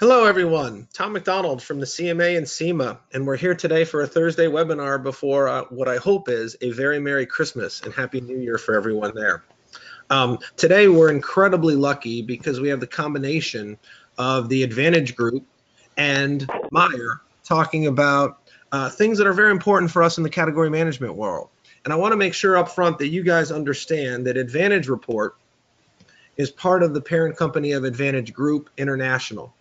Hello, everyone. Tom McDonald from the CMA and SEMA, and we're here today for a Thursday webinar before uh, what I hope is a very Merry Christmas and Happy New Year for everyone there. Um, today, we're incredibly lucky because we have the combination of the Advantage Group and Meijer talking about uh, things that are very important for us in the category management world. And I want to make sure up front that you guys understand that Advantage Report is part of the parent company of Advantage Group International.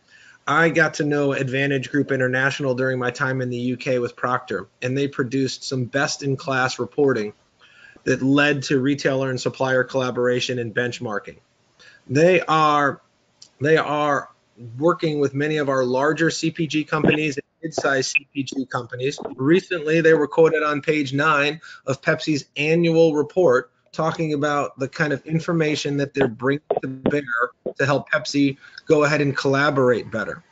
I got to know Advantage Group International during my time in the UK with Procter, and they produced some best in class reporting that led to retailer and supplier collaboration and benchmarking. They are they are working with many of our larger CPG companies and mid-sized CPG companies. Recently, they were quoted on page nine of Pepsi's annual report talking about the kind of information that they're bringing to bear to help Pepsi go ahead and collaborate better.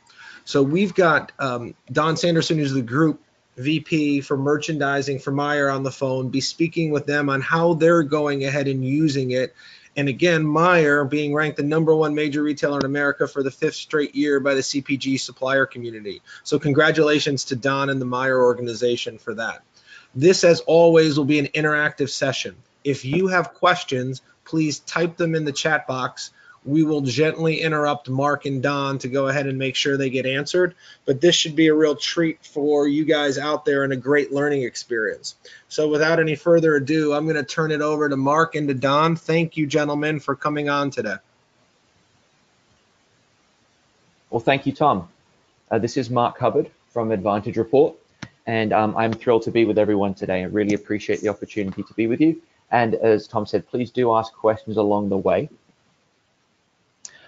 So we've got um, Don Sanderson, who's the group VP for merchandising for Meijer on the phone, be speaking with them on how they're going ahead and using it. And again, Meijer being ranked the number one major retailer in America for the fifth straight year by the CPG supplier community. So congratulations to Don and the Meijer organization for that. This, as always, will be an interactive session. If you have questions, please type them in the chat box. We will gently interrupt Mark and Don to go ahead and make sure they get answered. But this should be a real treat for you guys out there and a great learning experience. So without any further ado, I'm going to turn it over to Mark and to Don. Thank you, gentlemen, for coming on today. Well, thank you, Tom. Uh, this is Mark Hubbard from Advantage Report, and um, I'm thrilled to be with everyone today. I really appreciate the opportunity to be with you. And as Tom said, please do ask questions along the way.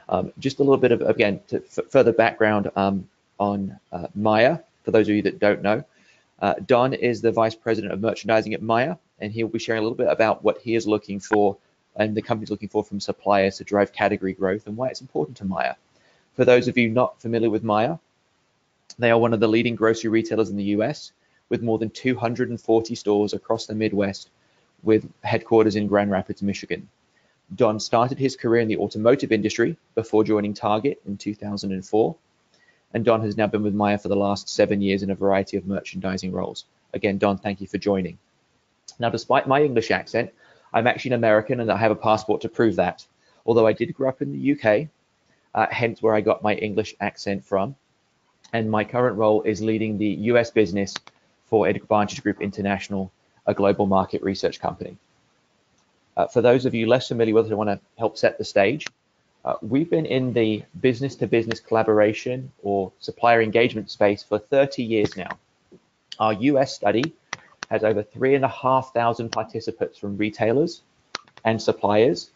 Um, just a little bit of, again, further background um, on uh, Meijer, for those of you that don't know. Uh, Don is the Vice President of Merchandising at Meijer, and he'll be sharing a little bit about what he is looking for and the company's looking for from suppliers to drive category growth and why it's important to Meijer. For those of you not familiar with Meijer, they are one of the leading grocery retailers in the US with more than 240 stores across the Midwest with headquarters in Grand Rapids, Michigan. Don started his career in the automotive industry before joining Target in 2004. And Don has now been with Meijer for the last seven years in a variety of merchandising roles. Again, Don, thank you for joining. Now, despite my English accent, I'm actually an American and I have a passport to prove that. Although I did grow up in the UK, uh, hence where I got my English accent from. And my current role is leading the US business for Advantage Group International a global market research company. Uh, for those of you less familiar with it, I want to help set the stage. Uh, we've been in the business to business collaboration or supplier engagement space for 30 years now. Our US study has over three and a half thousand participants from retailers and suppliers.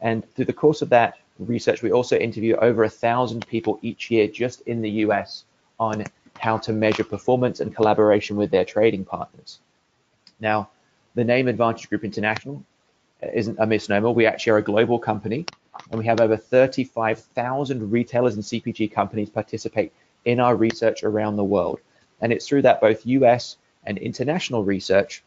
And through the course of that research, we also interview over a thousand people each year just in the US on how to measure performance and collaboration with their trading partners. Now, the name Advantage Group International isn't a misnomer. We actually are a global company, and we have over 35,000 retailers and CPG companies participate in our research around the world. And it's through that both US and international research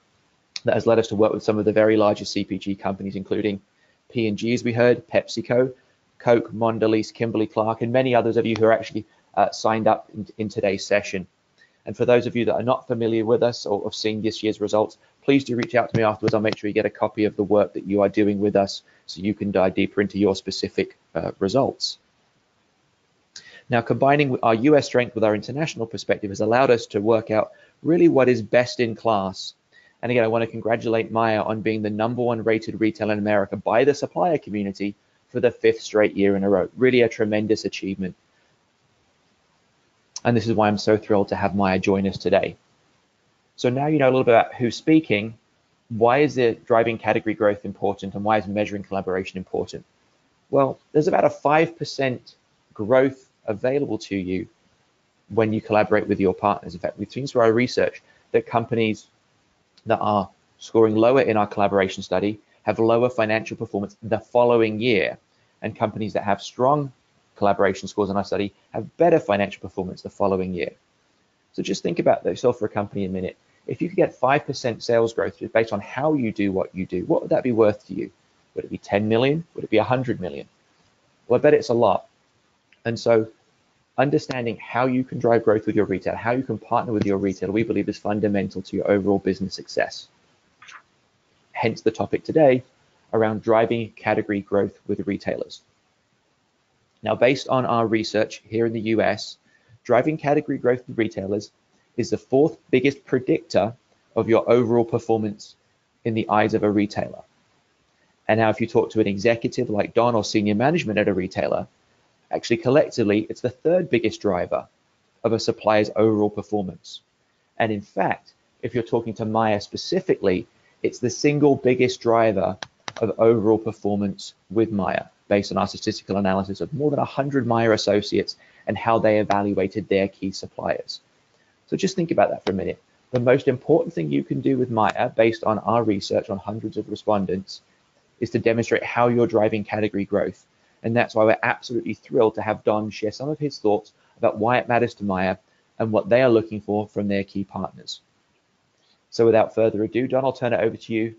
that has led us to work with some of the very largest CPG companies, including P&G, as we heard, PepsiCo, Coke, Mondelez, Kimberly-Clark, and many others of you who are actually uh, signed up in, in today's session. And for those of you that are not familiar with us or have seen this year's results, please do reach out to me afterwards. I'll make sure you get a copy of the work that you are doing with us so you can dive deeper into your specific uh, results. Now, combining our US strength with our international perspective has allowed us to work out really what is best in class. And again, I want to congratulate Meijer on being the number one rated retailer in America by the supplier community for the fifth straight year in a row. Really a tremendous achievement. And this is why I'm so thrilled to have Meijer join us today. So now you know a little bit about who's speaking. Why is the driving category growth important and why is measuring collaboration important? Well, there's about a 5% growth available to you when you collaborate with your partners. In fact, we've seen through our research that companies that are scoring lower in our collaboration study have lower financial performance the following year. And companies that have strong collaboration scores in our study have better financial performance the following year. So just think about yourself for a company a minute. If you could get 5% sales growth based on how you do what you do, what would that be worth to you? Would it be 10 million? Would it be 100 million? Well, I bet it's a lot. And so understanding how you can drive growth with your retailer, how you can partner with your retailer, we believe is fundamental to your overall business success. Hence the topic today around driving category growth with retailers. Now, based on our research here in the US, driving category growth with retailers is the fourth biggest predictor of your overall performance in the eyes of a retailer. And now, if you talk to an executive like Don or senior management at a retailer, actually collectively, it's the third biggest driver of a supplier's overall performance. And in fact, if you're talking to Meijer specifically, it's the single biggest driver of overall performance with Meijer based on our statistical analysis of more than 100 Meijer associates and how they evaluated their key suppliers. So just think about that for a minute. The most important thing you can do with Meijer, based on our research on hundreds of respondents, is to demonstrate how you're driving category growth. And that's why we're absolutely thrilled to have Don share some of his thoughts about why it matters to Meijer and what they are looking for from their key partners. So without further ado, Don, I'll turn it over to you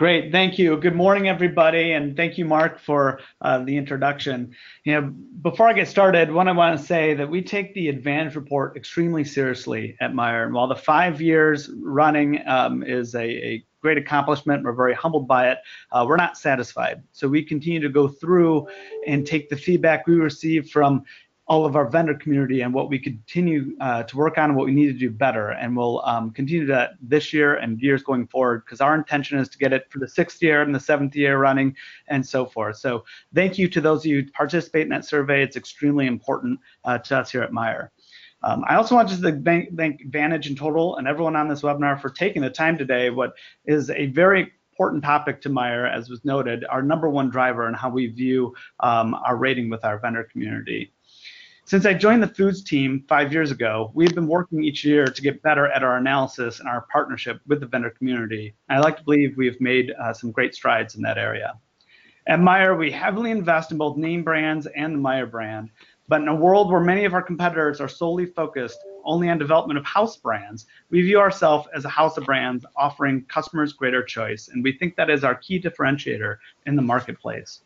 Great, thank you. Good morning, everybody, and thank you, Mark, for uh, the introduction. You know, before I get started, what I want to say that we take the Advantage Report extremely seriously at Meijer. And while the five years running um, is a, a great accomplishment. We're very humbled by it. Uh, we're not satisfied. So we continue to go through and take the feedback we receive from all of our vendor community and what we continue uh, to work on and what we need to do better. And we'll um, continue that this year and years going forward because our intention is to get it for the sixth year and the seventh year running and so forth. So thank you to those of you who participate in that survey. It's extremely important uh, to us here at Meijer. Um, I also want to thank, thank Vantage in total and everyone on this webinar for taking the time today. What is a very important topic to Meijer, as was noted, our number one driver and how we view um, our rating with our vendor community. Since I joined the foods team five years ago, we've been working each year to get better at our analysis and our partnership with the vendor community. And I like to believe we've made uh, some great strides in that area. At Meijer, we heavily invest in both name brands and the Meijer brand. But in a world where many of our competitors are solely focused only on development of house brands, we view ourselves as a house of brands offering customers greater choice. And we think that is our key differentiator in the marketplace.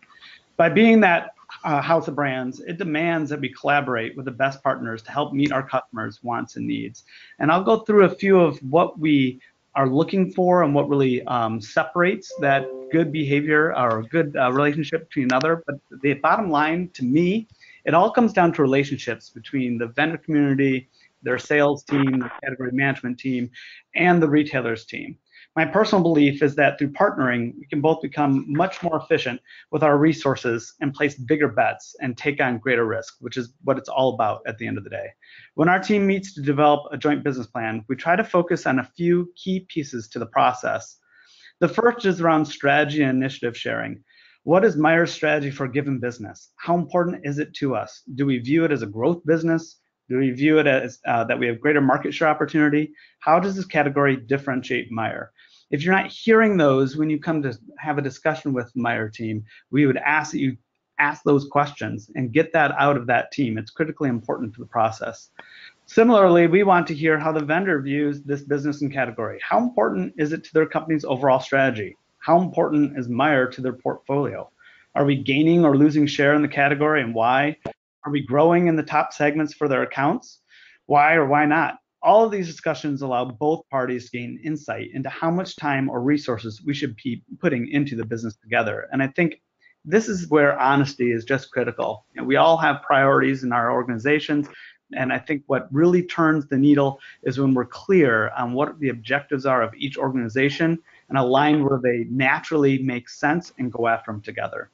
By being that uh, house of brands, it demands that we collaborate with the best partners to help meet our customers' wants and needs. And I'll go through a few of what we are looking for and what really um, separates that good behavior or good uh, relationship between another. But the bottom line to me, it all comes down to relationships between the vendor community, their sales team, the category management team, and the retailers team. My personal belief is that through partnering, we can both become much more efficient with our resources and place bigger bets and take on greater risk, which is what it's all about at the end of the day. When our team meets to develop a joint business plan, we try to focus on a few key pieces to the process. The first is around strategy and initiative sharing. What is Meijer's strategy for a given business? How important is it to us? Do we view it as a growth business? Do we view it as uh, that we have greater market share opportunity? How does this category differentiate Meijer? If you're not hearing those when you come to have a discussion with Meijer team, we would ask that you ask those questions and get that out of that team. It's critically important to the process. Similarly, we want to hear how the vendor views this business and category. How important is it to their company's overall strategy? How important is Meijer to their portfolio? Are we gaining or losing share in the category and why? Are we growing in the top segments for their accounts? Why or why not? All of these discussions allow both parties to gain insight into how much time or resources we should be putting into the business together. And I think this is where honesty is just critical. You know, we all have priorities in our organizations. And I think what really turns the needle is when we're clear on what the objectives are of each organization and align where they naturally make sense and go after them together.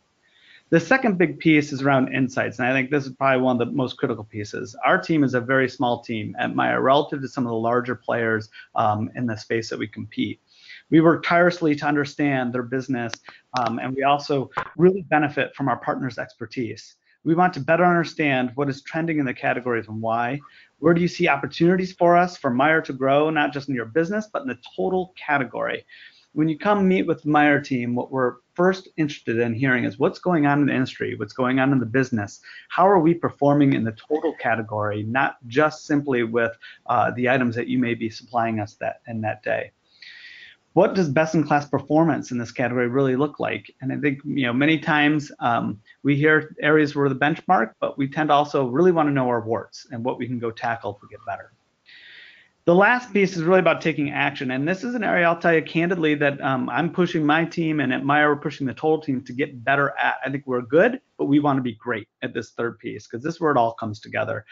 The second big piece is around insights, and I think this is probably one of the most critical pieces. Our team is a very small team at Meijer relative to some of the larger players um, in the space that we compete. We work tirelessly to understand their business, um, and we also really benefit from our partners' expertise. We want to better understand what is trending in the categories and why. Where do you see opportunities for us, for Meijer to grow, not just in your business, but in the total category? When you come meet with the Meijer team, what we're first interested in hearing is what's going on in the industry, what's going on in the business, how are we performing in the total category, not just simply with uh, the items that you may be supplying us that in that day. what does best in class performance in this category really look like? And I think you know many times um, we hear areas where the benchmark, but we tend to also really want to know our warts and what we can go tackle to get better. The last piece is really about taking action, and this is an area I'll tell you candidly that um, I'm pushing my team and at Meijer we're pushing the total team to get better at. I think we're good, but we want to be great at this third piece because this is where it all comes together.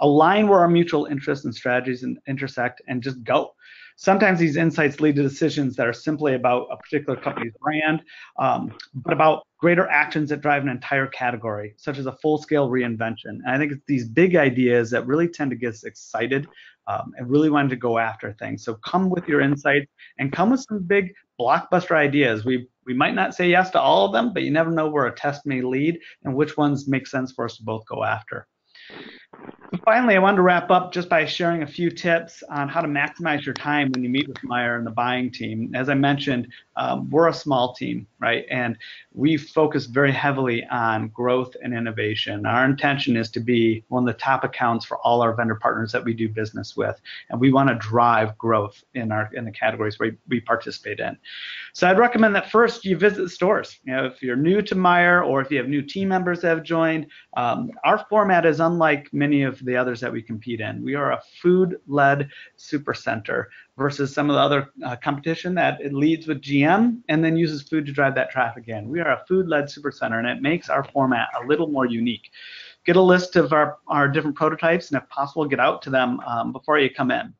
Align where our mutual interests and strategies intersect, and just go. Sometimes these insights lead to decisions that are simply about a particular company's brand, um, but about greater actions that drive an entire category, such as a full-scale reinvention. And I think it's these big ideas that really tend to get us excited um, and really wanted to go after things. So come with your insights and come with some big blockbuster ideas. We we might not say yes to all of them, but you never know where a test may lead and which ones make sense for us to both go after finally, I wanted to wrap up just by sharing a few tips on how to maximize your time when you meet with Meijer and the buying team. As I mentioned, um, we're a small team, right? And we focus very heavily on growth and innovation. Our intention is to be one of the top accounts for all our vendor partners that we do business with, and we want to drive growth in our in the categories where we participate in. So I'd recommend that first you visit the stores. You know, if you're new to Meijer or if you have new team members that have joined, um, our format is unlike many of the others that we compete in. We are a food-led supercenter versus some of the other uh, competition that it leads with GM and then uses food to drive that traffic in. We are a food-led supercenter, and it makes our format a little more unique. Get a list of our, our different prototypes, and if possible, get out to them um, before you come in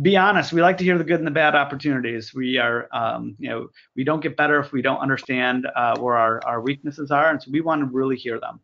be honest. We like to hear the good and the bad opportunities. We are, um, you know, we don't get better if we don't understand uh, where our, our weaknesses are, and so we want to really hear them.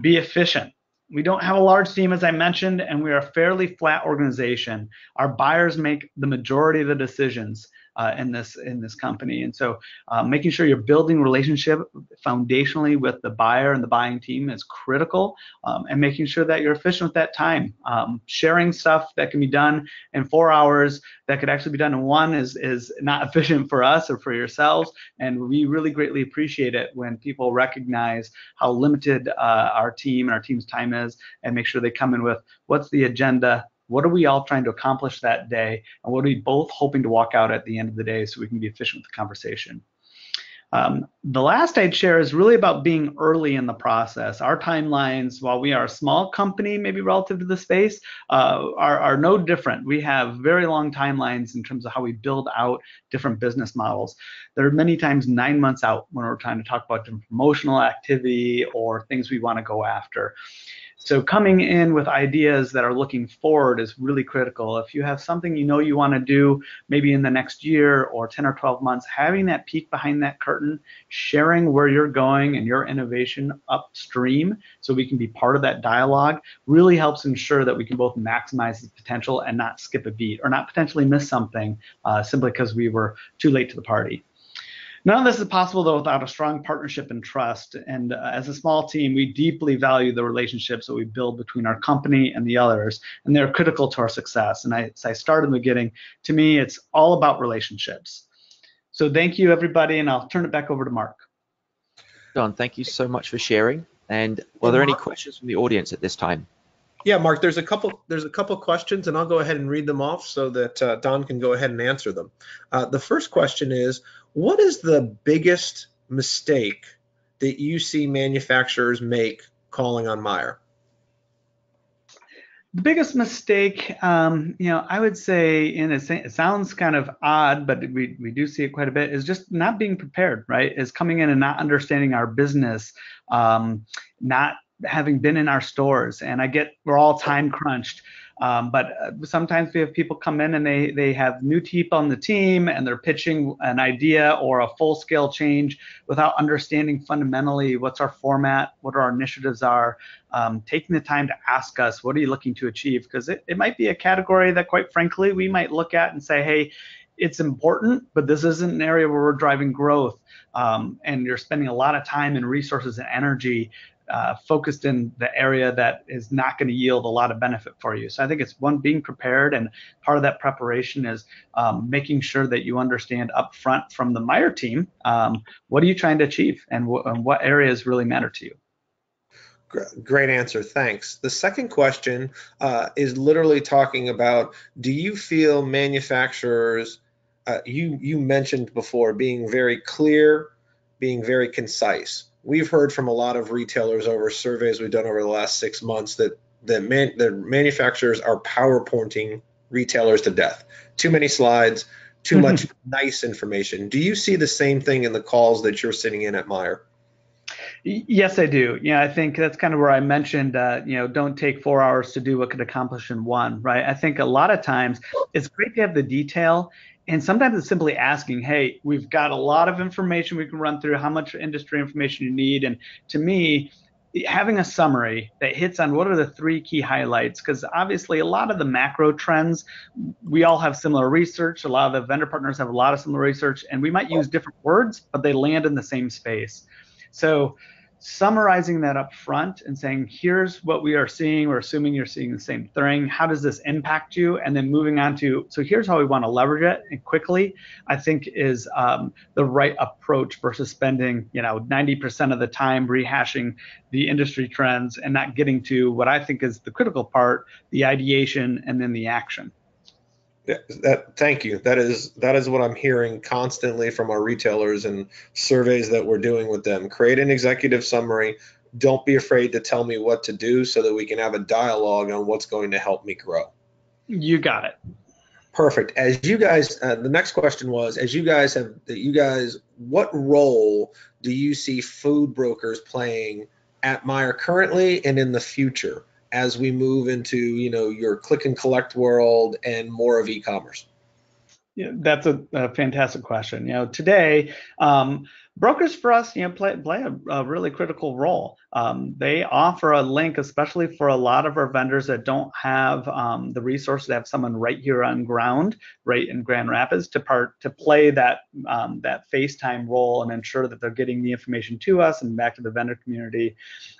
Be efficient. We don't have a large team, as I mentioned, and we are a fairly flat organization. Our buyers make the majority of the decisions uh, in this in this company. And so, uh, making sure you're building relationship foundationally with the buyer and the buying team is critical, um, and making sure that you're efficient with that time. Um, sharing stuff that can be done in four hours that could actually be done in one is is not efficient for us or for yourselves. And we really greatly appreciate it when people recognize how limited uh, our team and our team's time is, and make sure they come in with what's the agenda what are we all trying to accomplish that day? And what are we both hoping to walk out at the end of the day so we can be efficient with the conversation? Um, the last I'd share is really about being early in the process. Our timelines, while we are a small company, maybe relative to the space, uh, are, are no different. We have very long timelines in terms of how we build out different business models. There are many times nine months out when we're trying to talk about different promotional activity or things we want to go after. So coming in with ideas that are looking forward is really critical. If you have something you know you want to do maybe in the next year or 10 or 12 months, having that peek behind that curtain, sharing where you're going and your innovation upstream so we can be part of that dialogue really helps ensure that we can both maximize the potential and not skip a beat or not potentially miss something uh, simply because we were too late to the party. None of this is possible though without a strong partnership and trust. And uh, as a small team, we deeply value the relationships that we build between our company and the others, and they're critical to our success. And I, as I started in the beginning, to me, it's all about relationships. So thank you, everybody, and I'll turn it back over to Mark. Don, thank you so much for sharing. And were there any questions from the audience at this time? Yeah, Mark, there's a couple there's a couple questions, and I'll go ahead and read them off so that uh, Don can go ahead and answer them. Uh, the first question is, what is the biggest mistake that you see manufacturers make calling on Meijer? The biggest mistake, um, you know, I would say, and it sounds kind of odd, but we, we do see it quite a bit, is just not being prepared, right? Is coming in and not understanding our business, um, not having been in our stores. And I get we're all time crunched. Um, but uh, sometimes we have people come in and they they have new people on the team and they're pitching an idea or a full scale change without understanding fundamentally what's our format, what our initiatives are. Um, taking the time to ask us what are you looking to achieve because it, it might be a category that quite frankly we might look at and say hey it's important, but this isn't an area where we're driving growth. Um, and you're spending a lot of time and resources and energy uh, focused in the area that is not going to yield a lot of benefit for you. So I think it's one being prepared, and part of that preparation is um, making sure that you understand upfront from the Meijer team um, what are you trying to achieve and, and what areas really matter to you. Great answer, thanks. The second question uh, is literally talking about: Do you feel manufacturers uh, you you mentioned before being very clear, being very concise. We've heard from a lot of retailers over surveys we've done over the last six months that that man, the manufacturers are PowerPointing retailers to death. Too many slides, too much nice information. Do you see the same thing in the calls that you're sitting in at Meijer? Yes, I do. Yeah, I think that's kind of where I mentioned, uh, you know, don't take four hours to do what could accomplish in one, right? I think a lot of times it's great to have the detail. And sometimes it's simply asking, hey, we've got a lot of information we can run through, how much industry information you need. And to me, having a summary that hits on what are the three key highlights because obviously a lot of the macro trends we all have similar research. A lot of the vendor partners have a lot of similar research and we might use different words but they land in the same space. So summarizing that up front and saying, here's what we are seeing. We're assuming you're seeing the same thing. How does this impact you? And then moving on to, so here's how we want to leverage it and quickly, I think is um, the right approach versus spending, you know, 90% of the time rehashing the industry trends and not getting to what I think is the critical part, the ideation and then the action. Yeah, that thank you. That is that is what I'm hearing constantly from our retailers and surveys that we're doing with them. Create an executive summary. Don't be afraid to tell me what to do so that we can have a dialogue on what's going to help me grow. You got it. Perfect. As you guys, uh, the next question was, as you guys have, that you guys, what role do you see food brokers playing at Meijer currently and in the future? As we move into you know your click and collect world and more of e-commerce? Yeah, that's a, a fantastic question. You know, today um, brokers for us, you know, play play a, a really critical role. Um, they offer a link, especially for a lot of our vendors that don't have um, the resources. To have someone right here on ground, right in Grand Rapids, to part to play that um, that FaceTime role and ensure that they're getting the information to us and back to the vendor community.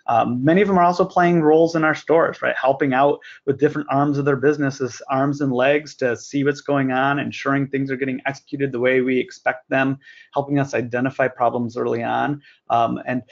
Um, many of them are also playing roles in our stores, right, helping out with different arms of their businesses, arms and legs to see what's going on, ensuring things are getting executed the way we expect them, helping us identify problems early on, um, and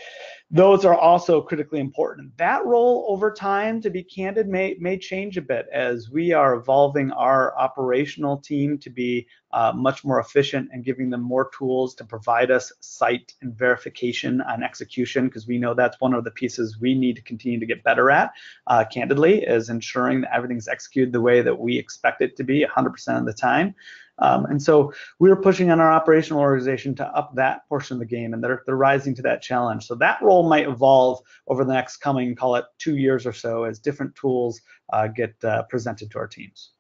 those are also critically important. That role over time, to be candid, may, may change a bit as we are evolving our operational team to be uh, much more efficient and giving them more tools to provide us site and verification on execution because we know that's one of the pieces we need to continue to get better at, uh, candidly, is ensuring that everything's executed the way that we expect it to be 100% of the time. Um, and so we're pushing on our operational organization to up that portion of the game, and they're, they're rising to that challenge. So that role might evolve over the next coming, call it two years or so, as different tools uh, get uh, presented to our teams.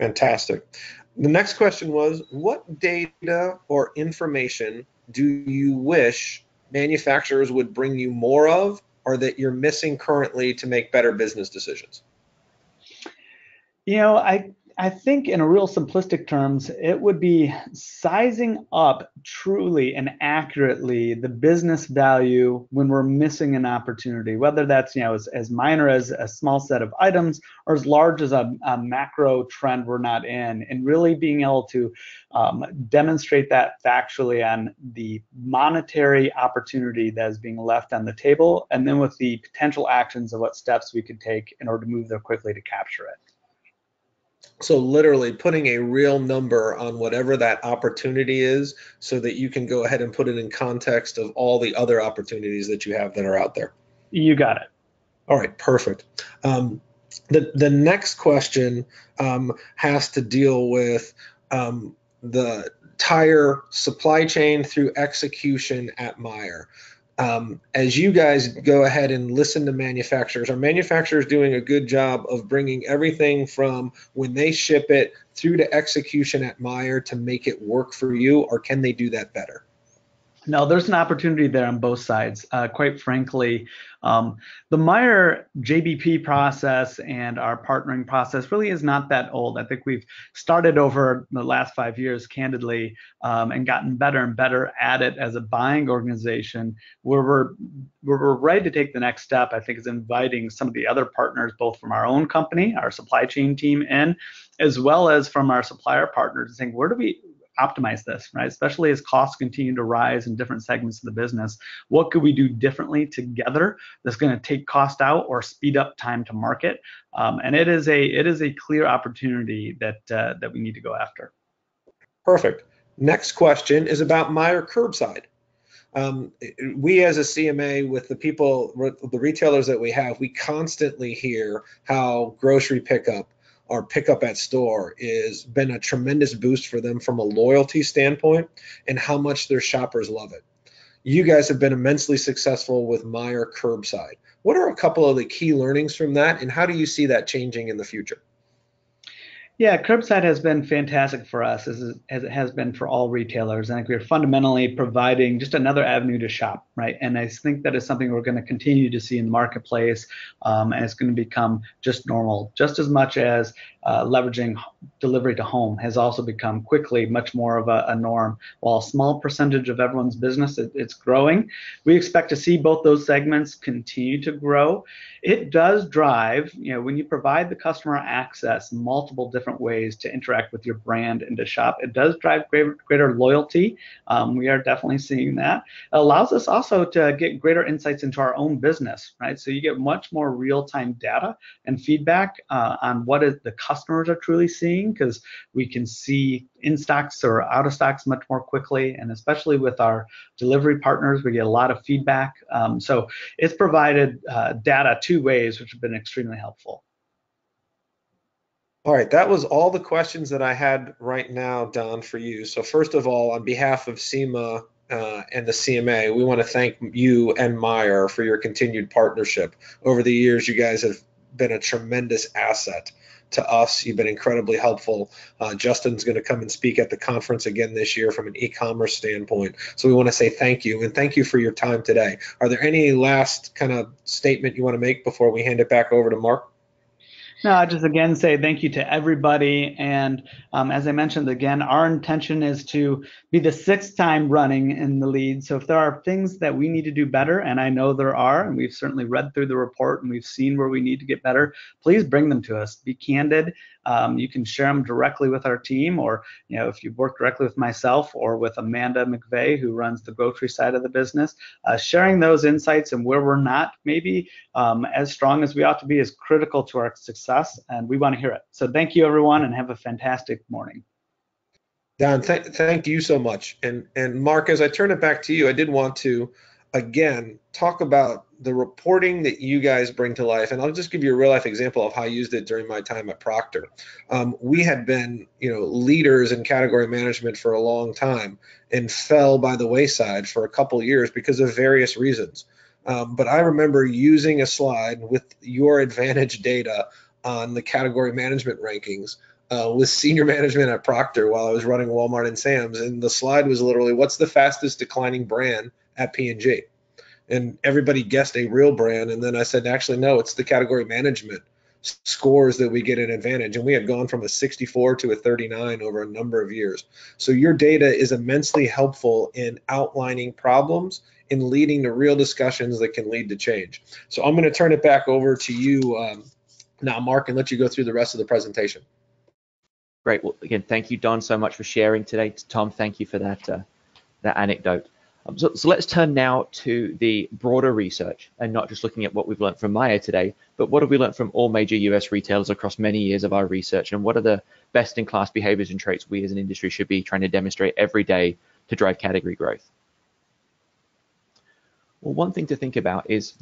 Fantastic. The next question was What data or information do you wish manufacturers would bring you more of or that you're missing currently to make better business decisions? You know, I I think in a real simplistic terms, it would be sizing up truly and accurately the business value when we're missing an opportunity, whether that's you know as, as minor as a small set of items or as large as a, a macro trend we're not in, and really being able to um, demonstrate that factually on the monetary opportunity that is being left on the table, and then with the potential actions of what steps we could take in order to move there quickly to capture it. So literally putting a real number on whatever that opportunity is so that you can go ahead and put it in context of all the other opportunities that you have that are out there. You got it. All right, perfect. Um, the, the next question um, has to deal with um, the tire supply chain through execution at Meijer um, as you guys go ahead and listen to manufacturers, are manufacturers doing a good job of bringing everything from when they ship it through to execution at Meijer to make it work for you, or can they do that better? No, there's an opportunity there on both sides. Uh, quite frankly, um, the Meijer JBP process and our partnering process really is not that old. I think we've started over the last five years, candidly, um, and gotten better and better at it as a buying organization. Where we're where we're ready to take the next step, I think, is inviting some of the other partners, both from our own company, our supply chain team, in, as well as from our supplier partners, and saying where do we optimize this, right? Especially as costs continue to rise in different segments of the business. What could we do differently together that's going to take cost out or speed up time to market? Um, and it is a it is a clear opportunity that uh, that we need to go after. Perfect. Next question is about Meijer Curbside. Um, we as a CMA with the people, the retailers that we have, we constantly hear how grocery pickup or pickup at store is been a tremendous boost for them from a loyalty standpoint and how much their shoppers love it. You guys have been immensely successful with Meijer Curbside. What are a couple of the key learnings from that and how do you see that changing in the future? Yeah, curbside has been fantastic for us as, as it has been for all retailers. I think we're fundamentally providing just another avenue to shop, right? And I think that is something we're going to continue to see in the marketplace, um, and it's going to become just normal, just as much as uh, leveraging delivery to home has also become quickly much more of a, a norm. While a small percentage of everyone's business, it, it's growing. We expect to see both those segments continue to grow. It does drive, you know, when you provide the customer access multiple different different ways to interact with your brand and to shop. It does drive greater, greater loyalty. Um, we are definitely seeing that. It allows us also to get greater insights into our own business, right? So you get much more real-time data and feedback uh, on what is the customers are truly seeing because we can see in stocks or out of stocks much more quickly. And especially with our delivery partners, we get a lot of feedback. Um, so it's provided uh, data two ways, which have been extremely helpful. All right, that was all the questions that I had right now, Don, for you. So first of all, on behalf of SEMA uh, and the CMA, we want to thank you and Meijer for your continued partnership. Over the years, you guys have been a tremendous asset to us. You've been incredibly helpful. Uh, Justin's going to come and speak at the conference again this year from an e-commerce standpoint. So we want to say thank you and thank you for your time today. Are there any last kind of statement you want to make before we hand it back over to Mark? No, I just again say thank you to everybody. And um, as I mentioned again, our intention is to be the sixth time running in the lead. So if there are things that we need to do better, and I know there are, and we've certainly read through the report and we've seen where we need to get better, please bring them to us. Be candid. Um, you can share them directly with our team, or you know, if you work directly with myself or with Amanda McVeigh, who runs the grocery side of the business, uh, sharing those insights and where we're not maybe um, as strong as we ought to be is critical to our success, and we want to hear it. So thank you, everyone, and have a fantastic morning. Don, th- thank you so much. And and Mark, as I turn it back to you, I did want to again talk about the reporting that you guys bring to life and i'll just give you a real life example of how i used it during my time at procter. Um, we had been you know leaders in category management for a long time and fell by the wayside for a couple years because of various reasons. Um, but i remember using a slide with your advantage data on the category management rankings uh, with senior management at procter while i was running walmart and sam's and the slide was literally what's the fastest declining brand at P&G. And everybody guessed a real brand. And then I said, actually, no, it's the category management scores that we get an advantage. And we had gone from a 64 to a 39 over a number of years. So your data is immensely helpful in outlining problems and leading to real discussions that can lead to change. So I'm going to turn it back over to you um, now, Mark, and let you go through the rest of the presentation. Great. Well, again, thank you, Don, so much for sharing today. Tom, thank you for that uh, that anecdote. Um, so, so, let's turn now to the broader research and not just looking at what we've learned from Meijer today, but what have we learned from all major US retailers across many years of our research and what are the best in class behaviors and traits we as an industry should be trying to demonstrate every day to drive category growth? Well, one thing to think about is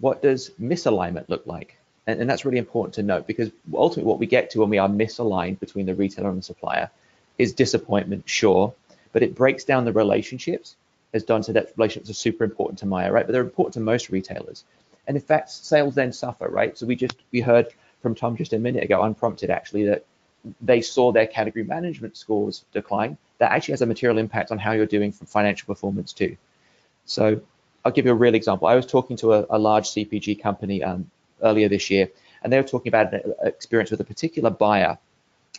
what does misalignment look like? And, and that's really important to note because ultimately what we get to when we are misaligned between the retailer and the supplier is disappointment, sure, but it breaks down the relationships as Don said, that relationships are super important to Meijer, right? But they're important to most retailers. And in fact, sales then suffer, right? So we just we heard from Tom just a minute ago, unprompted actually, that they saw their category management scores decline. That actually has a material impact on how you're doing from financial performance too. So I'll give you a real example. I was talking to a, a large CPG company um, earlier this year, and they were talking about an experience with a particular buyer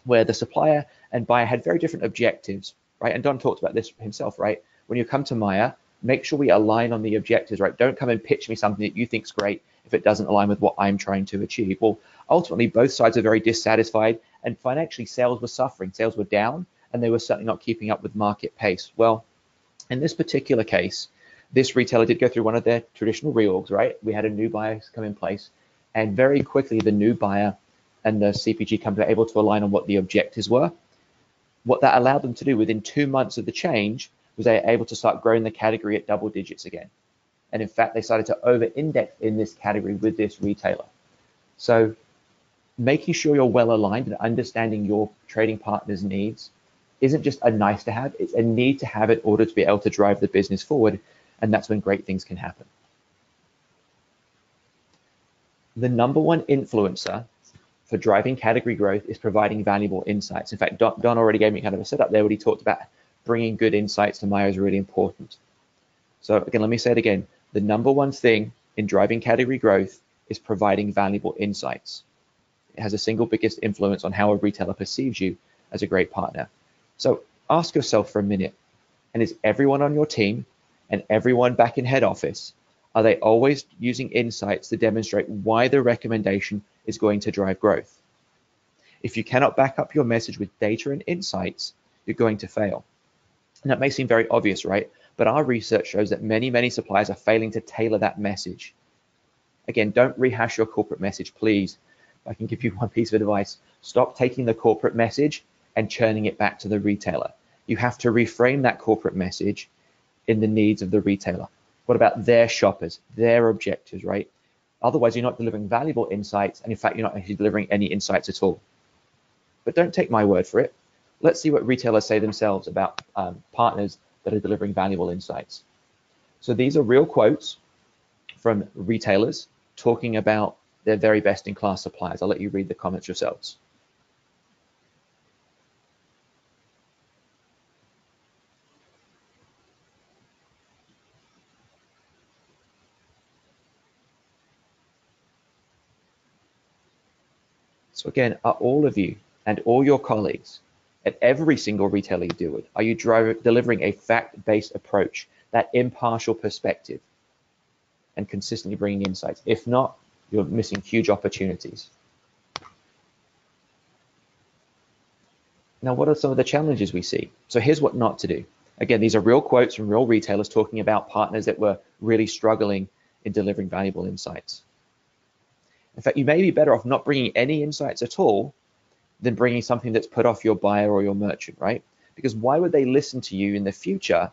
where the supplier and buyer had very different objectives, right? And Don talked about this himself, right? When you come to Meijer, make sure we align on the objectives, right? Don't come and pitch me something that you think's great if it doesn't align with what I'm trying to achieve. Well, ultimately, both sides are very dissatisfied, and financially, sales were suffering. Sales were down, and they were certainly not keeping up with market pace. Well, in this particular case, this retailer did go through one of their traditional reorgs, right? We had a new buyer come in place, and very quickly, the new buyer and the CPG company were able to align on what the objectives were what that allowed them to do within two months of the change was they able to start growing the category at double digits again. And in fact, they started to over-index in this category with this retailer. So making sure you're well aligned and understanding your trading partner's needs isn't just a nice to have, it's a need to have in order to be able to drive the business forward. And that's when great things can happen. The number one influencer for driving category growth is providing valuable insights. In fact, Don, Don already gave me kind of a setup there when he talked about bringing good insights to Meijer is really important. So again, let me say it again. The number one thing in driving category growth is providing valuable insights. It has a single biggest influence on how a retailer perceives you as a great partner. So ask yourself for a minute, and is everyone on your team and everyone back in head office, are they always using insights to demonstrate why the recommendation is going to drive growth? If you cannot back up your message with data and insights, you're going to fail. And that may seem very obvious, right? But our research shows that many, many suppliers are failing to tailor that message. Again, don't rehash your corporate message, please. I can give you one piece of advice. Stop taking the corporate message and churning it back to the retailer. You have to reframe that corporate message in the needs of the retailer. What about their shoppers, their objectives, right? Otherwise, you're not delivering valuable insights, and in fact, you're not actually delivering any insights at all. But don't take my word for it. Let's see what retailers say themselves about um, partners that are delivering valuable insights. So these are real quotes from retailers talking about their very best in class suppliers. I'll let you read the comments yourselves. So again, are all of you and all your colleagues at every single retailer you deal with, are you delivering a fact-based approach, that impartial perspective, and consistently bringing insights? If not, you're missing huge opportunities. Now, what are some of the challenges we see? So here's what not to do. Again, these are real quotes from real retailers talking about partners that were really struggling in delivering valuable insights. In fact, you may be better off not bringing any insights at all than bringing something that's put off your buyer or your merchant, right? Because why would they listen to you in the future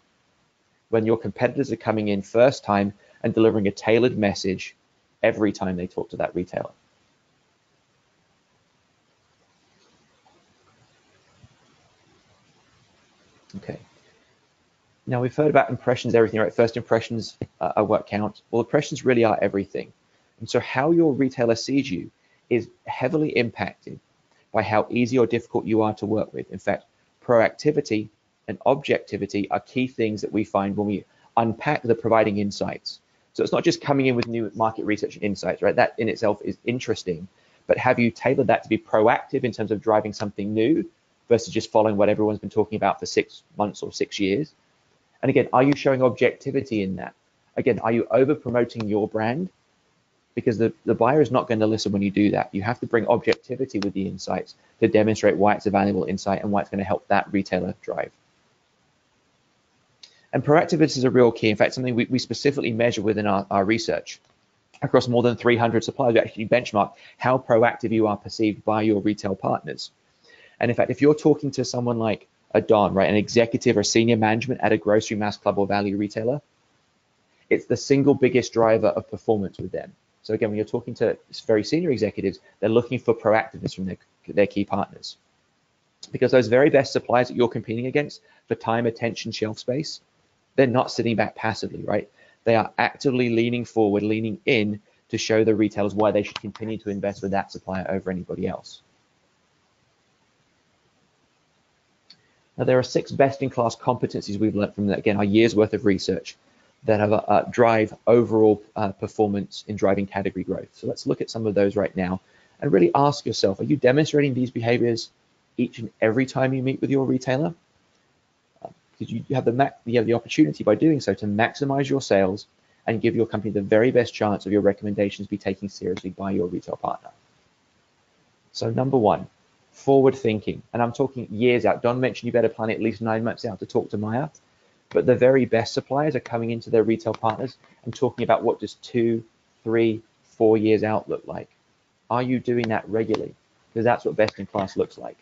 when your competitors are coming in first time and delivering a tailored message every time they talk to that retailer? Okay. Now we've heard about impressions, everything, right? First impressions uh, are what count. Well, impressions really are everything. And so how your retailer sees you is heavily impacted by how easy or difficult you are to work with. In fact, proactivity and objectivity are key things that we find when we unpack the providing insights. So it's not just coming in with new market research insights, right? That in itself is interesting, but have you tailored that to be proactive in terms of driving something new versus just following what everyone's been talking about for six months or six years? And again, are you showing objectivity in that? Again, are you over promoting your brand because the, the buyer is not going to listen when you do that. You have to bring objectivity with the insights to demonstrate why it's a valuable insight and why it's going to help that retailer drive. And proactivity is a real key. In fact, something we, we specifically measure within our, our research. Across more than 300 suppliers, we actually benchmark how proactive you are perceived by your retail partners. And in fact, if you're talking to someone like a Don, right, an executive or senior management at a grocery mass club or value retailer, it's the single biggest driver of performance with them. So again, when you're talking to very senior executives, they're looking for proactiveness from their, their key partners. Because those very best suppliers that you're competing against for time, attention, shelf space, they're not sitting back passively, right? They are actively leaning forward, leaning in to show the retailers why they should continue to invest with that supplier over anybody else. Now, there are six best-in-class competencies we've learned from, that. again, our year's worth of research that have, uh, drive overall uh, performance in driving category growth. So let's look at some of those right now and really ask yourself, are you demonstrating these behaviors each and every time you meet with your retailer? Because uh, you have the you have the opportunity by doing so to maximize your sales and give your company the very best chance of your recommendations be taken seriously by your retail partner. So number one, forward thinking. And I'm talking years out. Don mentioned you better plan at least nine months out to talk to Meijer but the very best suppliers are coming into their retail partners and talking about what does two, three, four years out look like. Are you doing that regularly? Because that's what best in class looks like.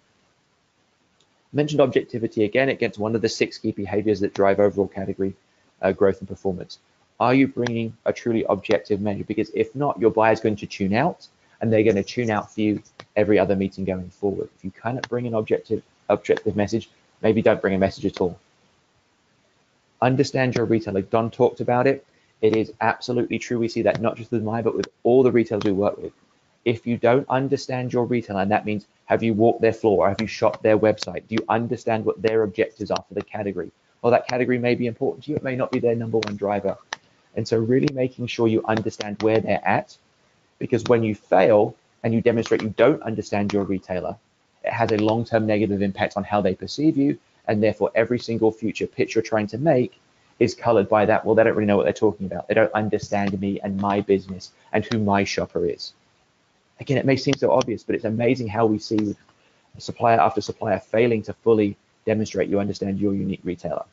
Mentioned objectivity again, it gets one of the six key behaviors that drive overall category uh, growth and performance. Are you bringing a truly objective measure? Because if not, your buyer is going to tune out and they're going to tune out for you every other meeting going forward. If you cannot bring an objective objective message, maybe don't bring a message at all. Understand your retailer. Don talked about it. It is absolutely true. We see that not just with Meijer, but with all the retailers we work with. If you don't understand your retailer, and that means have you walked their floor, have you shopped their website? Do you understand what their objectives are for the category? Well, that category may be important to you. It may not be their number one driver. And so really making sure you understand where they're at, because when you fail and you demonstrate you don't understand your retailer, it has a long-term negative impact on how they perceive you, and therefore every single future pitch you're trying to make is colored by that. Well, they don't really know what they're talking about. They don't understand me and my business and who my shopper is. Again, it may seem so obvious, but it's amazing how we see supplier after supplier failing to fully demonstrate you understand your unique retailer.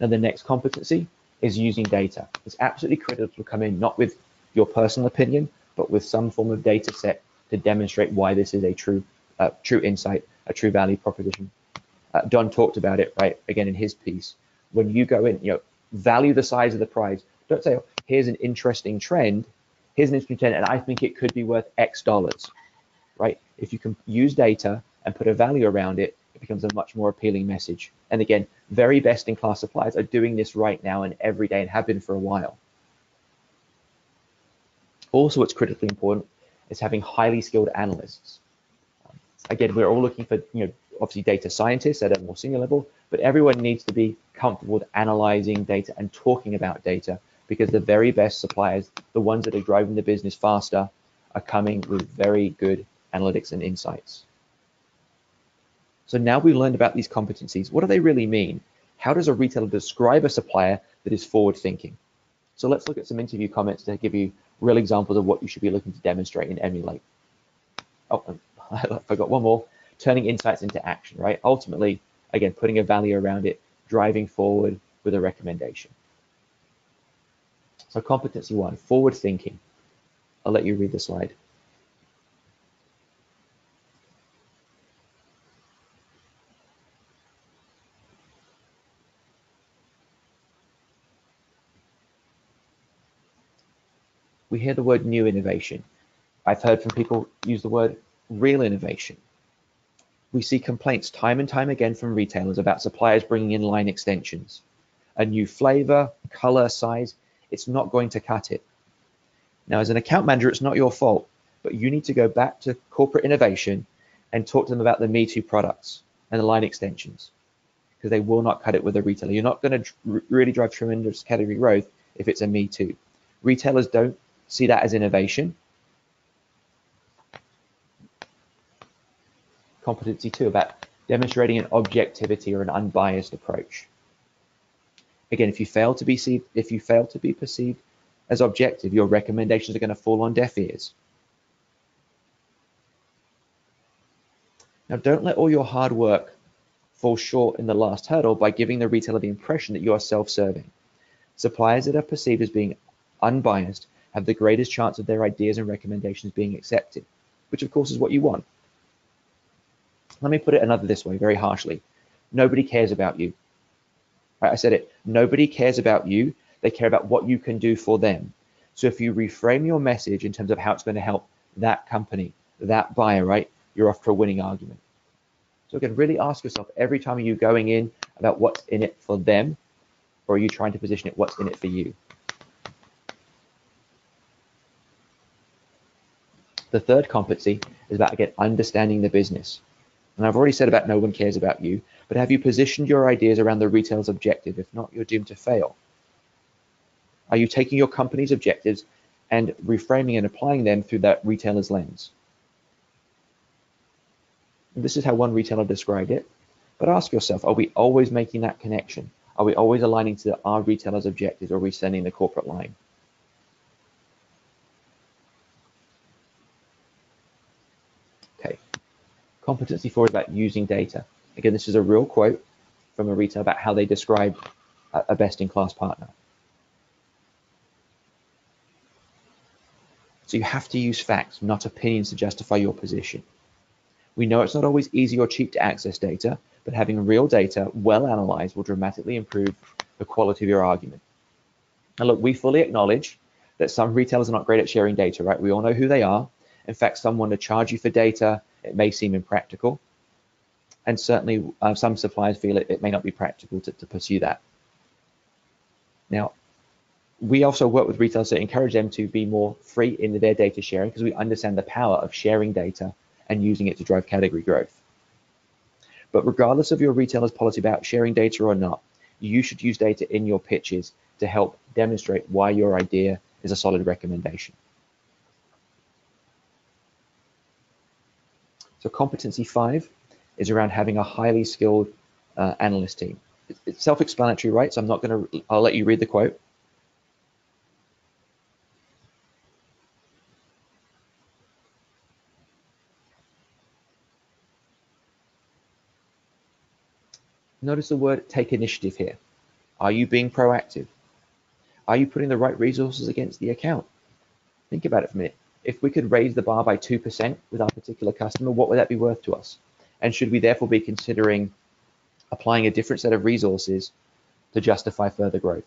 Now, the next competency is using data. It's absolutely critical to come in not with your personal opinion, but with some form of data set to demonstrate why this is a true, uh, true insight, a true value proposition. Uh, Don talked about it right again in his piece. When you go in, you know, value the size of the prize. Don't say, oh, here's an interesting trend, here's an interesting trend, and I think it could be worth X dollars, right? If you can use data and put a value around it, it becomes a much more appealing message. And again, very best in class suppliers are doing this right now and every day and have been for a while. Also, what's critically important is having highly skilled analysts. Again, we're all looking for, you know, obviously data scientists at a more senior level, but everyone needs to be comfortable with analyzing data and talking about data because the very best suppliers, the ones that are driving the business faster, are coming with very good analytics and insights. So now we've learned about these competencies. What do they really mean? How does a retailer describe a supplier that is forward thinking? So let's look at some interview comments to give you real examples of what you should be looking to demonstrate and emulate. Oh, I forgot one more. Turning insights into action, right? Ultimately, again, putting a value around it, driving forward with a recommendation. So competency one, forward thinking. I'll let you read the slide. we hear the word new innovation. I've heard from people use the word real innovation. We see complaints time and time again from retailers about suppliers bringing in line extensions. A new flavor, color, size, it's not going to cut it. Now, as an account manager, it's not your fault, but you need to go back to corporate innovation and talk to them about the Me Too products and the line extensions because they will not cut it with a retailer. You're not going to really drive tremendous category growth if it's a Me Too. Retailers don't see that as innovation. Competency two, about demonstrating an objectivity or an unbiased approach. Again, if you fail to be see, if you fail to be perceived as objective, your recommendations are going to fall on deaf ears. Now, don't let all your hard work fall short in the last hurdle by giving the retailer the impression that you are self-serving. Suppliers that are perceived as being unbiased have the greatest chance of their ideas and recommendations being accepted, which of course is what you want. Let me put it another this way, very harshly. Nobody cares about you. Right, I said it. Nobody cares about you. They care about what you can do for them. So if you reframe your message in terms of how it's going to help that company, that buyer, right, you're off to a winning argument. So again, really ask yourself every time you're going in about what's in it for them, or are you trying to position it what's in it for you? The third competency is about, again, understanding the business. And I've already said about no one cares about you, but have you positioned your ideas around the retailer's objective? If not, you're doomed to fail. Are you taking your company's objectives and reframing and applying them through that retailer's lens? And this is how one retailer described it. But ask yourself, are we always making that connection? Are we always aligning to our retailer's objectives or are we sending the corporate line? Competency four is about using data. Again, this is a real quote from a retailer about how they describe a best-in-class partner. So you have to use facts, not opinions to justify your position. We know it's not always easy or cheap to access data, but having real data well analyzed will dramatically improve the quality of your argument. And look, we fully acknowledge that some retailers are not great at sharing data, right? We all know who they are. In fact, some want to charge you for data. It may seem impractical. And certainly uh, some suppliers feel it, it may not be practical to, to pursue that. Now, we also work with retailers to encourage them to be more free in their data sharing because we understand the power of sharing data and using it to drive category growth. But regardless of your retailer's policy about sharing data or not, you should use data in your pitches to help demonstrate why your idea is a solid recommendation. So competency five is around having a highly skilled uh, analyst team. It's self-explanatory, right? So I'm not going to, I'll let you read the quote. Notice the word take initiative here. Are you being proactive? Are you putting the right resources against the account? Think about it for a minute. If we could raise the bar by 2% with our particular customer, what would that be worth to us? And should we therefore be considering applying a different set of resources to justify further growth?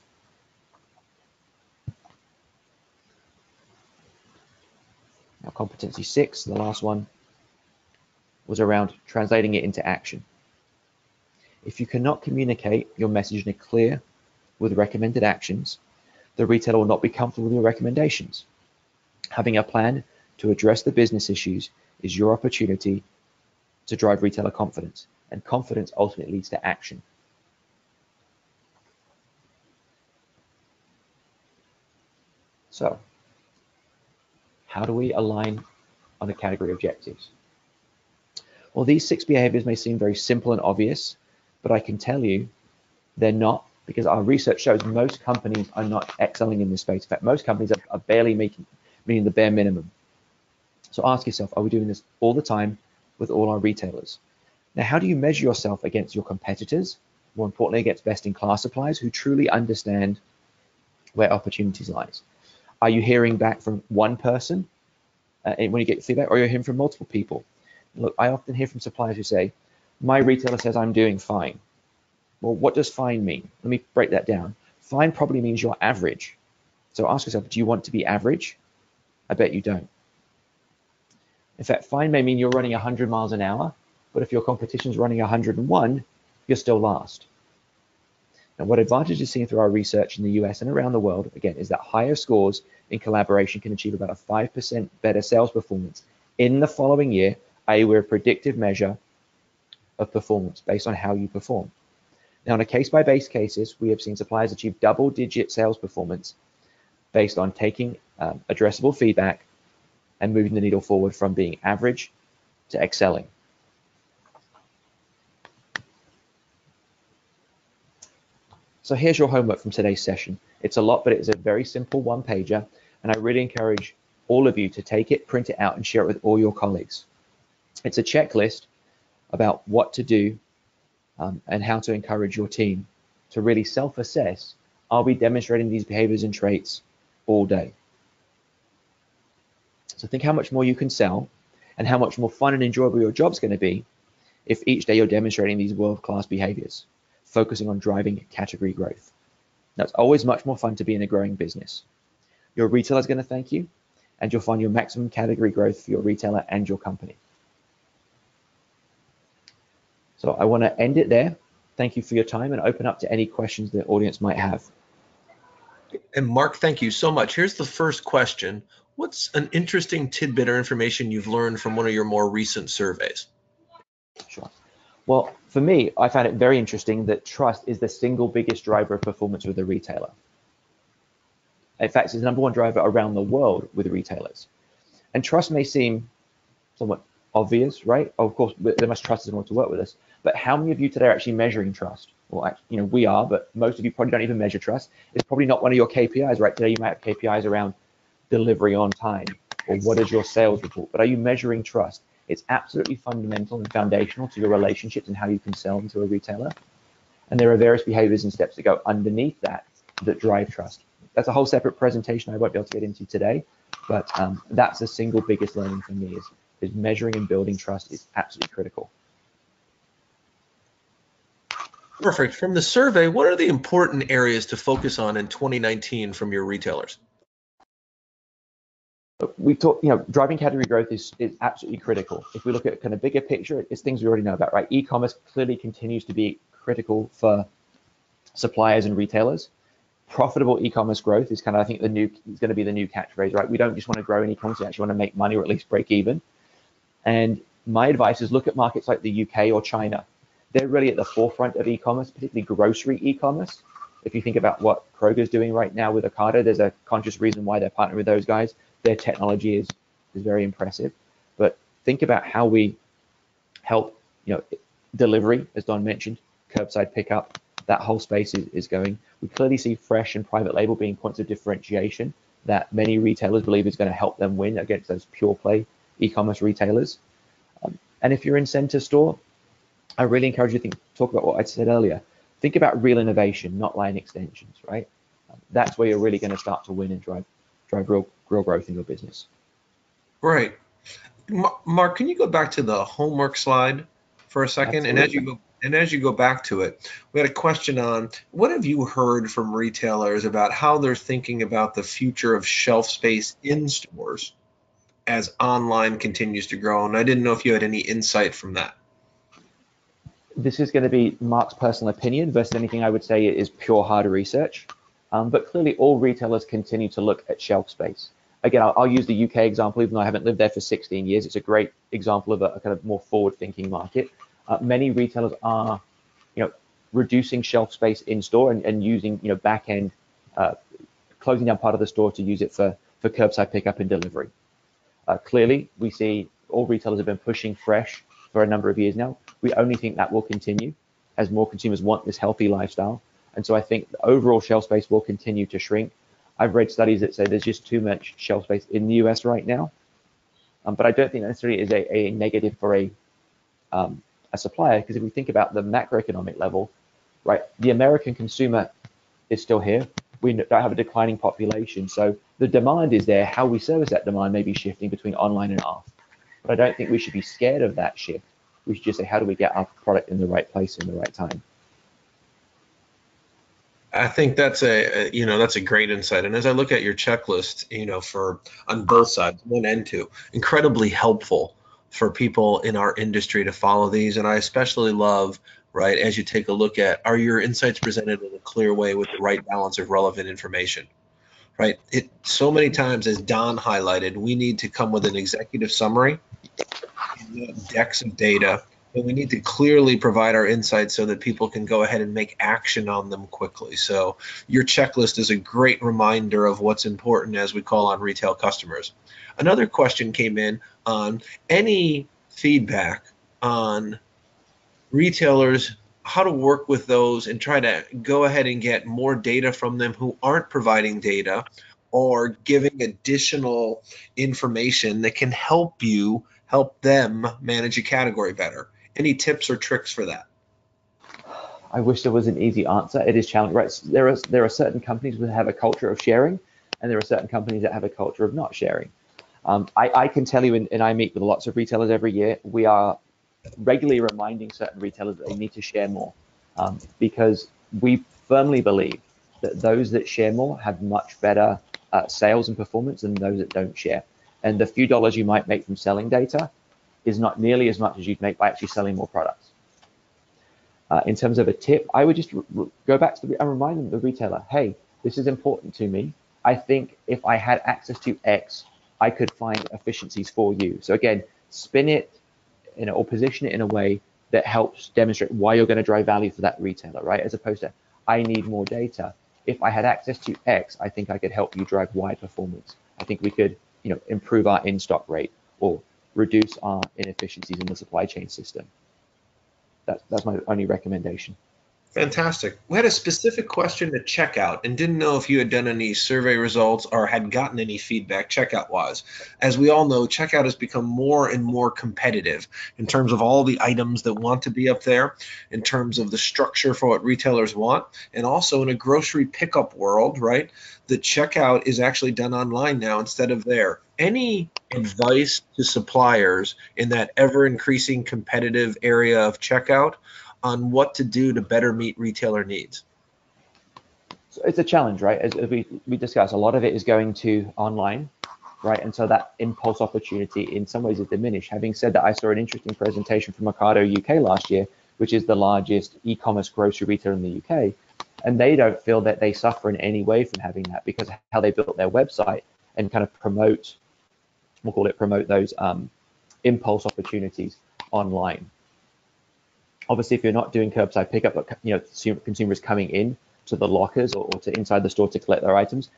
Now, competency six, the last one, was around translating it into action. If you cannot communicate your message in a clear with recommended actions, the retailer will not be comfortable with your recommendations. Having a plan to address the business issues is your opportunity to drive retailer confidence, and confidence ultimately leads to action. So, how do we align on the category objectives? Well, these six behaviors may seem very simple and obvious, but I can tell you they're not because our research shows most companies are not excelling in this space. In fact, most companies are, are barely making meaning the bare minimum. So ask yourself, are we doing this all the time with all our retailers? Now, how do you measure yourself against your competitors? More importantly, against best-in-class suppliers who truly understand where opportunities lies. Are you hearing back from one person uh, when you get feedback, or you're hearing from multiple people? Look, I often hear from suppliers who say, my retailer says I'm doing fine. Well, what does fine mean? Let me break that down. Fine probably means you're average. So ask yourself, do you want to be average? I bet you don't. In fact, fine may mean you're running 100 miles an hour, but if your competition is running 101, you're still last. Now, what advantage is seen through our research in the US and around the world, again, is that higher scores in collaboration can achieve about a 5% better sales performance in the following year, i.e. we're a predictive measure of performance based on how you perform. Now, on a case-by-case basis, we have seen suppliers achieve double-digit sales performance based on taking um, addressable feedback and moving the needle forward from being average to excelling. So here's your homework from today's session. It's a lot, but it's a very simple one pager, and I really encourage all of you to take it, print it out, and share it with all your colleagues. It's a checklist about what to do um, and how to encourage your team to really self-assess, are we demonstrating these behaviors and traits all day? So think how much more you can sell and how much more fun and enjoyable your job's going to be if each day you're demonstrating these world-class behaviors, focusing on driving category growth. It's always much more fun to be in a growing business. Your retailer is going to thank you, and you'll find your maximum category growth for your retailer and your company. So I want to end it there. Thank you for your time and open up to any questions the audience might have. And Mark, thank you so much. Here's the first question. What's an interesting tidbit or information you've learned from one of your more recent surveys? Sure. Well, for me, I found it very interesting that trust is the single biggest driver of performance with a retailer. In fact, it's the number one driver around the world with retailers. And trust may seem somewhat obvious, right? Of course, they must trust order to work with us. But how many of you today are actually measuring trust? Well, you know, we are, but most of you probably don't even measure trust. It's probably not one of your KPIs, right? Today you might have KPIs around delivery on time or what is your sales report, but are you measuring trust? It's absolutely fundamental and foundational to your relationships and how you can sell them to a retailer. And there are various behaviors and steps that go underneath that that drive trust. That's a whole separate presentation I won't be able to get into today, but um, that's the single biggest learning for me is is measuring and building trust is absolutely critical. Perfect. From the survey, what are the important areas to focus on in 2019 from your retailers? we you know, driving category growth is, is absolutely critical. If we look at kind of bigger picture, it's things we already know about, right? E-commerce clearly continues to be critical for suppliers and retailers. Profitable e-commerce growth is kind of, I think, the new is going to be the new catchphrase, right? We don't just want to grow in e-commerce; we actually want to make money or at least break even. And my advice is look at markets like the UK or China. They're really at the forefront of e-commerce, particularly grocery e-commerce. If you think about what Kroger's doing right now with Ocado, there's a conscious reason why they're partnering with those guys their technology is is very impressive. But think about how we help, you know, delivery, as Don mentioned, curbside pickup, that whole space is, is going. We clearly see fresh and private label being points of differentiation that many retailers believe is going to help them win against those pure play e-commerce retailers. Um, and if you're in center store, I really encourage you to think, talk about what I said earlier. Think about real innovation, not line extensions, right? That's where you're really going to start to win and drive drive real real growth in your business. Right. Mark, can you go back to the homework slide for a second? Absolutely. And as you go and as you go back to it, we had a question on what have you heard from retailers about how they're thinking about the future of shelf space in stores as online continues to grow? And I didn't know if you had any insight from that. This is going to be Mark's personal opinion versus anything I would say is pure hard research. Um, but clearly, all retailers continue to look at shelf space. Again, I'll, I'll, use the UK example, even though I haven't lived there for 16 years. It's a great example of a, a kind of more forward-thinking market. Uh, many retailers are, you know, reducing shelf space in store and, and using, you know, back end, uh, closing down part of the store to use it for for curbside pickup and delivery. Uh, clearly, we see all retailers have been pushing fresh for a number of years now. We only think that will continue as more consumers want this healthy lifestyle and so I think the overall shelf space will continue to shrink. I've read studies that say there's just too much shelf space in the US right now. Um, but I don't think that necessarily is a, a negative for a, um, a supplier because if we think about the macroeconomic level, right, the American consumer is still here. We don't have a declining population. So the demand is there. How we service that demand may be shifting between online and off. But I don't think we should be scared of that shift. We should just say, how do we get our product in the right place in the right time? I think that's a, you know that's a great insight. And as I look at your checklist, you know, for on both sides, one and two, incredibly helpful for people in our industry to follow these. And I especially love, right, as you take a look at, are your insights presented in a clear way with the right balance of relevant information? Right. It so many times, as Don highlighted, we need to come with an executive summary, decks of data but we need to clearly provide our insights so that people can go ahead and make action on them quickly. So your checklist is a great reminder of what's important as we call on retail customers. Another question came in on any feedback on retailers how to work with those and try to go ahead and get more data from them who aren't providing data or giving additional information that can help you help them manage a category better any tips or tricks for that? I wish there was an easy answer. It is challenging, right? There are there are certain companies that have a culture of sharing, and there are certain companies that have a culture of not sharing. Um, I, I, can tell you, and, and I meet with lots of retailers every year. We are regularly reminding certain retailers that they need to share more, um, because we firmly believe that those that share more have much better uh, sales and performance than those that don't share. And the few dollars you might make from selling data is not nearly as much as you'd make by actually selling more products. Uh, in terms of a tip, I would just go back to the and remind them, the retailer, hey, this is important to me. I think if I had access to X, I could find efficiencies for you. So again, spin it you know, or position it in a way that helps demonstrate why you're going to drive value for that retailer, right? As opposed to, I need more data. If I had access to X, I think I could help you drive Y performance. I think we could, you know, improve our in-stock rate or reduce our inefficiencies in the supply chain system. That, that's my only recommendation. Fantastic. We had a specific question to checkout and didn't know if you had done any survey results or had gotten any feedback checkout wise. As we all know, checkout has become more and more competitive in terms of all the items that want to be up there, in terms of the structure for what retailers want, and also in a grocery pickup world, right? The checkout is actually done online now instead of there. Any advice to suppliers in that ever increasing competitive area of checkout on what to do to better meet retailer needs? So it's a challenge, right? As we, we discussed, a lot of it is going to online, right? And so that impulse opportunity in some ways is diminished. Having said that, I saw an interesting presentation from Ocado UK last year, which is the largest e-commerce grocery retailer in the UK. And they don't feel that they suffer in any way from having that because how they built their website and kind of promote, we'll call it promote those um, impulse opportunities online. Obviously, if you're not doing curbside pickup, but you know consumers coming in to the lockers or, or to inside the store to collect their items,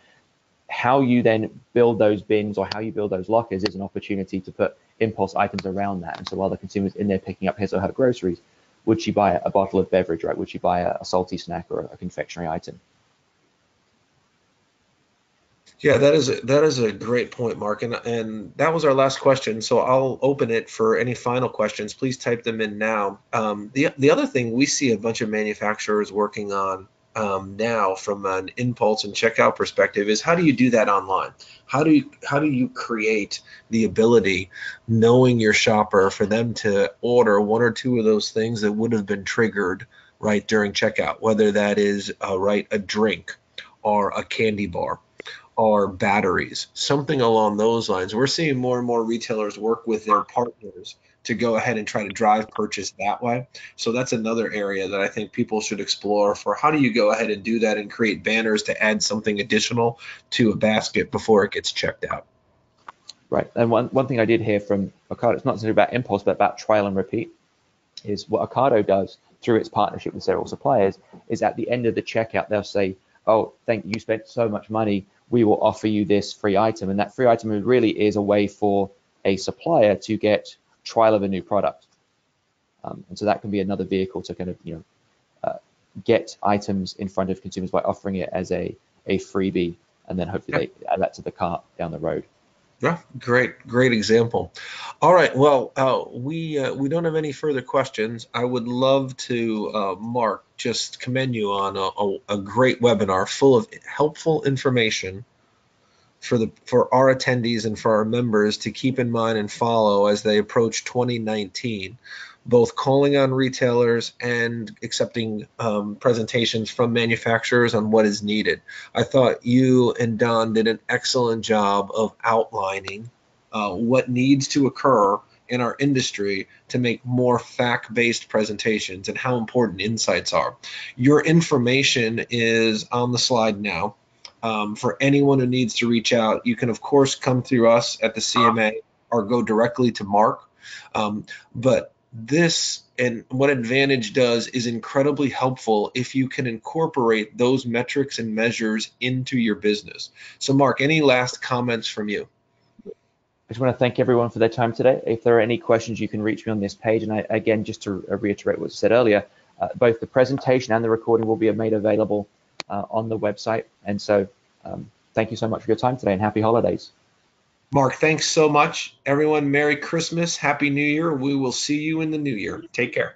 how you then build those bins or how you build those lockers is an opportunity to put impulse items around that. And so while the consumer's in there picking up his or her groceries, would she buy a bottle of beverage, right? Would she buy a, a salty snack or a confectionery item? Yeah, that is a, that is a great point, Mark, and and that was our last question. So I'll open it for any final questions. Please type them in now. Um, the the other thing we see a bunch of manufacturers working on um, now from an impulse and checkout perspective is how do you do that online? How do you how do you create the ability, knowing your shopper, for them to order one or two of those things that would have been triggered right during checkout, whether that is uh, right a drink or a candy bar or batteries, something along those lines. We're seeing more and more retailers work with their partners to go ahead and try to drive purchase that way. So that's another area that I think people should explore for how do you go ahead and do that and create banners to add something additional to a basket before it gets checked out. Right. And one, one thing I did hear from Ocado, it's not necessarily about impulse, but about trial and repeat, is what Ocado does through its partnership with several suppliers is at the end of the checkout, they'll say, oh, thank you, you spent so much money we will offer you this free item. And that free item really is a way for a supplier to get trial of a new product. Um, and so that can be another vehicle to kind of, you know, uh, get items in front of consumers by offering it as a, a freebie and then hopefully they add that to the cart down the road. Yeah, great, great example. All right, well, uh, we uh, we don't have any further questions. I would love to, uh, Mark, just commend you on a, a, a, great webinar full of helpful information for the for our attendees and for our members to keep in mind and follow as they approach 2019 both calling on retailers and accepting um, presentations from manufacturers on what is needed. I thought you and Don did an excellent job of outlining uh, what needs to occur in our industry to make more fact based presentations and how important insights are. Your information is on the slide now. Um, for anyone who needs to reach out, you can, of course, come through us at the CMA or go directly to Mark. Um, but this and what Advantage does is incredibly helpful if you can incorporate those metrics and measures into your business. So, Mark, any last comments from you? I just want to thank everyone for their time today. If there are any questions, you can reach me on this page. And I, again, just to reiterate what was said earlier, uh, both the presentation and the recording will be made available uh, on the website. And so, um, thank you so much for your time today and happy holidays. Mark, thanks so much. Everyone, Merry Christmas, Happy New Year. We will see you in the new year. Take care.